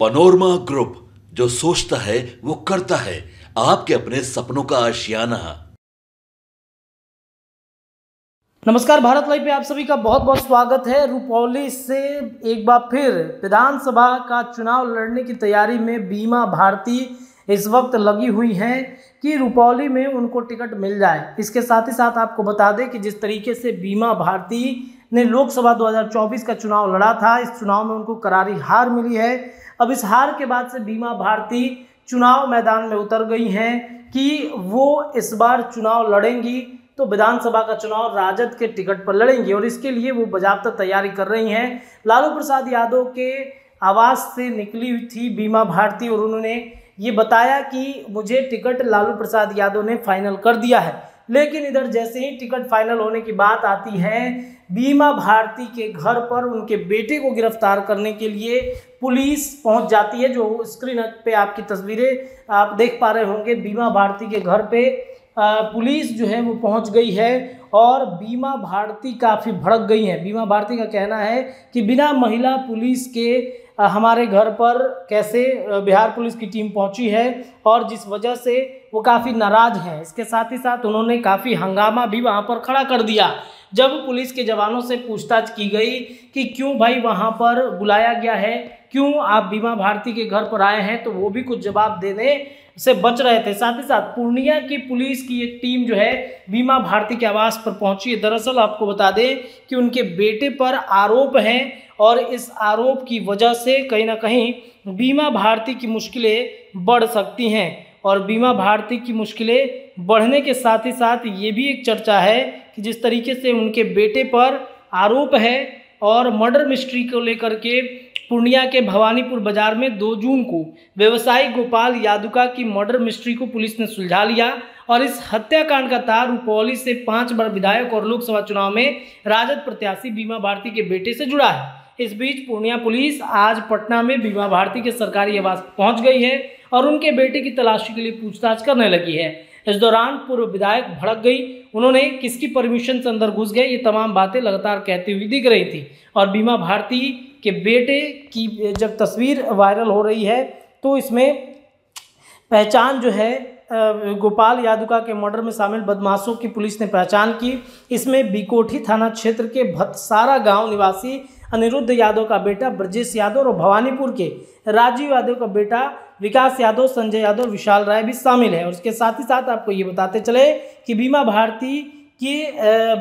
Panorama group जो सोचता है, वो करता है। आपके अपने सपनों का आशियाना नमस्कार, भारत लाइव पे आप सभी का बहुत बहुत स्वागत है। रुपौली से एक बार फिर विधानसभा का चुनाव लड़ने की तैयारी में बीमा भारती इस वक्त लगी हुई हैं कि रुपौली में उनको टिकट मिल जाए। इसके साथ ही साथ आपको बता दें कि जिस तरीके से बीमा भारती ने लोकसभा 2024 का चुनाव लड़ा था, इस चुनाव में उनको करारी हार मिली है। अब इस हार के बाद से बीमा भारती चुनाव मैदान में उतर गई हैं कि वो इस बार चुनाव लड़ेंगी तो विधानसभा का चुनाव राजद के टिकट पर लड़ेंगी और इसके लिए वो बजाबता तैयारी कर रही हैं। लालू प्रसाद यादव के आवास से निकली थी बीमा भारती और उन्होंने ये बताया कि मुझे टिकट लालू प्रसाद यादव ने फाइनल कर दिया है। लेकिन इधर जैसे ही टिकट फाइनल होने की बात आती है, बीमा भारती के घर पर उनके बेटे को गिरफ़्तार करने के लिए पुलिस पहुँच जाती है, जो स्क्रीन पे आपकी तस्वीरें आप देख पा रहे होंगे। बीमा भारती के घर पे पुलिस जो है वो पहुँच गई है और बीमा भारती काफ़ी भड़क गई है। बीमा भारती का कहना है कि बिना महिला पुलिस के हमारे घर पर कैसे बिहार पुलिस की टीम पहुँची है और जिस वजह से वो काफ़ी नाराज़ हैं। इसके साथ ही साथ उन्होंने काफ़ी हंगामा भी वहाँ पर खड़ा कर दिया। जब पुलिस के जवानों से पूछताछ की गई कि क्यों भाई वहाँ पर बुलाया गया है, क्यों आप बीमा भारती के घर पर आए हैं तो वो भी कुछ जवाब देने से बच रहे थे। साथ ही साथ पूर्णिया की पुलिस की एक टीम जो है बीमा भारती के आवास पर पहुँची। है दरअसल आपको बता दें कि उनके बेटे पर आरोप हैं और इस आरोप की वजह से कहीं ना कहीं बीमा भारती की मुश्किलें बढ़ सकती हैं। और बीमा भारती की मुश्किलें बढ़ने के साथ ही साथ ये भी एक चर्चा है कि जिस तरीके से उनके बेटे पर आरोप है और मर्डर मिस्ट्री को लेकर के पूर्णिया के भवानीपुर बाज़ार में 2 जून को व्यवसायी गोपाल यादुका की मर्डर मिस्ट्री को पुलिस ने सुलझा लिया और इस हत्याकांड का तार रुपौली से पाँच बार विधायक और लोकसभा चुनाव में राजद प्रत्याशी बीमा भारती के बेटे से जुड़ा है। इस बीच पूर्णिया पुलिस आज पटना में बीमा भारती के सरकारी आवास पहुँच गई है और उनके बेटे की तलाशी के लिए पूछताछ करने लगी है। इस दौरान पूर्व विधायक भड़क गई। उन्होंने किसकी परमिशन से अंदर घुस गए, ये तमाम बातें लगातार कहती हुई दिख रही थी। और बीमा भारती के बेटे की जब तस्वीर वायरल हो रही है तो इसमें पहचान जो है गोपाल यादुका के मर्डर में शामिल बदमाशों की पुलिस ने पहचान की। इसमें बिकोठी थाना क्षेत्र के भत्सारा गाँव निवासी अनिरुद्ध यादव का बेटा ब्रजेश यादव और भवानीपुर के राजीव यादव का बेटा विकास यादव संजय यादव विशाल राय भी शामिल है। और उसके साथ ही साथ आपको ये बताते चले कि बीमा भारती के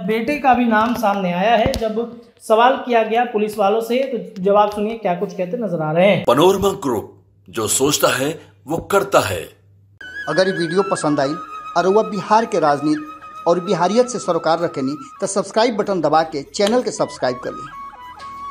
बेटे का भी नाम सामने आया है। जब सवाल किया गया पुलिस वालों से तो जवाब सुनिए क्या कुछ कहते नज़र आ रहे हैं। पनोरमा ग्रुप जो सोचता है वो करता है। अगर ये वीडियो पसंद आई और वह बिहार के राजनीति और बिहारियत से सरोकार रखेनी तो सब्सक्राइब बटन दबा के चैनल के सब्सक्राइब कर ली।